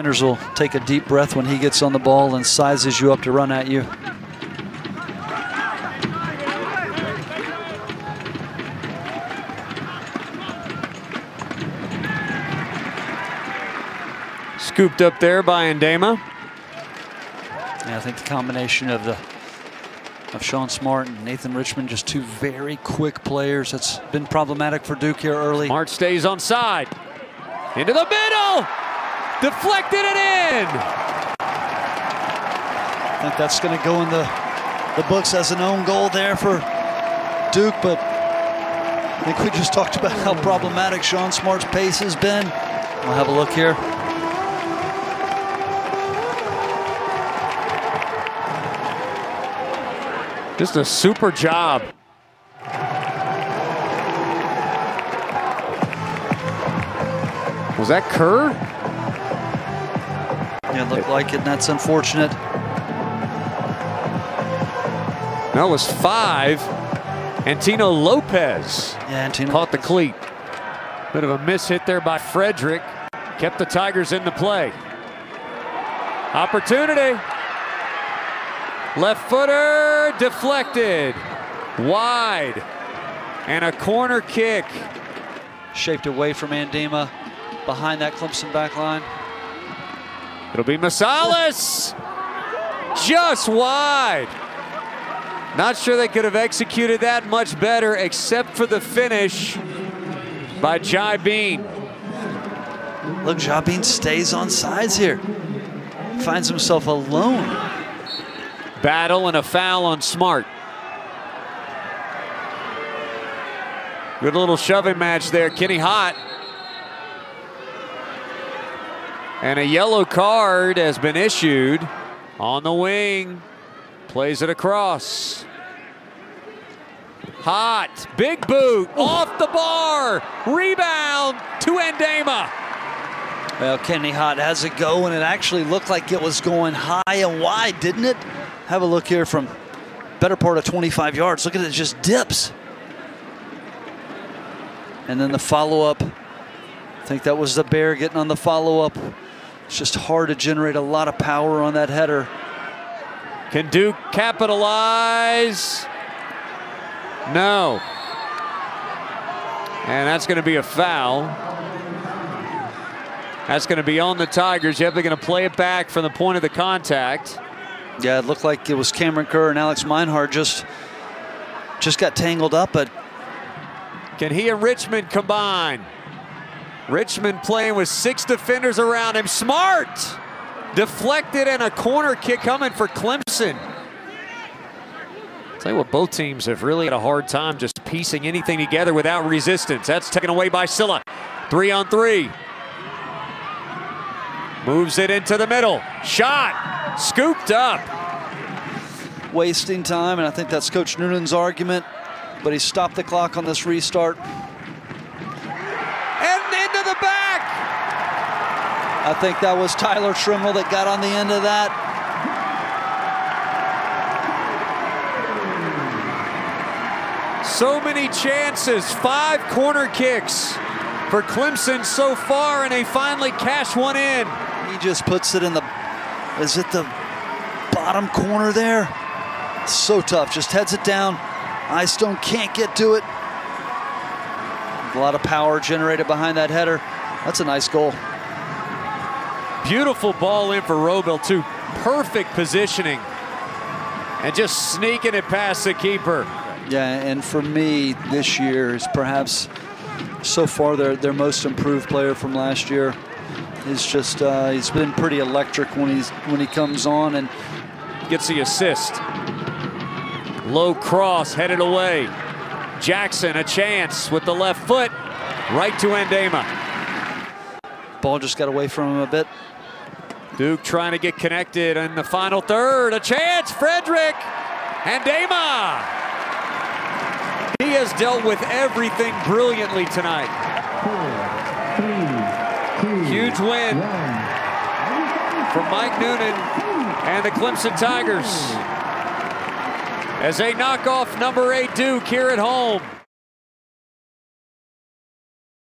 Defenders will take a deep breath when he gets on the ball and sizes you up to run at you. Scooped up there by Ndema. Yeah, I think the combination of the of Sean Smart and Nathan Richmond, just two very quick players. That's been problematic for Duke here early. Smart stays on side. Into the middle. Deflected it in. I think that's going to go in the, the books as an own goal there for Duke, but I think we just talked about how problematic Sean Smart's pace has been. We'll have a look here. Just a super job. Was that Kerr? Yeah, it looked like it, and that's unfortunate. That was five. Antino Lopez yeah, Antino caught the cleat. Bit of a miss hit there by Frederick. Kept the Tigers in the play. Opportunity. Left footer deflected. Wide. And a corner kick. Shaped away from Ndema behind that Clemson back line. It'll be Mesalles. Just wide. Not sure they could have executed that much better except for the finish by Jai Bean. Look, Jai Bean stays on sides here. Finds himself alone. Battle and a foul on Smart. Good little shoving match there. Kenny Hot. And a yellow card has been issued on the wing. Plays it across. Hot, big boot, off the bar, rebound to Ndema. Well, Kenny Hot has a go, and it actually looked like it was going high and wide, didn't it? Have a look here from better part of 25 yards. Look at it, just dips. And then the follow-up, I think that was the Bear getting on the follow-up. It's just hard to generate a lot of power on that header. Can Duke capitalize? No. And that's going to be a foul. That's going to be on the Tigers. Yep, they're going to play it back from the point of the contact. Yeah, it looked like it was Cameron Kerr and Alex Meinhardt just just got tangled up, but can he and Richmond combine? Richmond playing with six defenders around him. Smart! Deflected and a corner kick coming for Clemson. Tell you what, both teams have really had a hard time just piecing anything together without resistance. That's taken away by Silla. Three on three. Moves it into the middle. Shot. Scooped up. Wasting time, and I think that's Coach Noonan's argument. But he stopped the clock on this restart. And into the back. I think that was Tyler Trimble that got on the end of that. So many chances, five corner kicks for Clemson so far, and they finally cash one in. He just puts it in the, is it the bottom corner there? So tough, just heads it down. Stone can't get to it. A lot of power generated behind that header. That's a nice goal. Beautiful ball in for Robil, too. Perfect positioning. And just sneaking it past the keeper. Yeah, and for me, this year is perhaps so far their, their most improved player from last year. He's just uh, he's been pretty electric when he's when he comes on and gets the assist. Low cross headed away. Jackson a chance with the left foot right to Ndema. Ball just got away from him a bit. Duke trying to get connected in the final third. A chance, Frederick. Ndema. He has dealt with everything brilliantly tonight. Huge win for Mike Noonan and the Clemson Tigers as they knock off number eight Duke here at home.